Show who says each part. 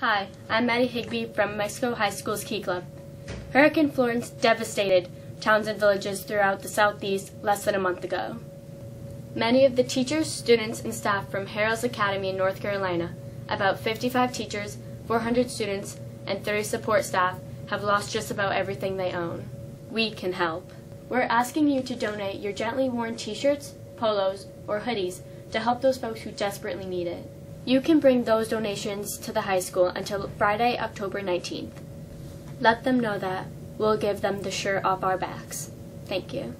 Speaker 1: Hi, I'm Maddie Higby from Mexico High School's Key Club. Hurricane Florence devastated towns and villages throughout the southeast less than a month ago. Many of the teachers, students, and staff from Harrah's Academy in North Carolina, about 55 teachers, 400 students, and 30 support staff, have lost just about everything they own. We can help. We're asking you to donate your gently worn t-shirts, polos, or hoodies to help those folks who desperately need it. You can bring those donations to the high school until Friday, October 19th. Let them know that we'll give them the shirt off our backs. Thank you.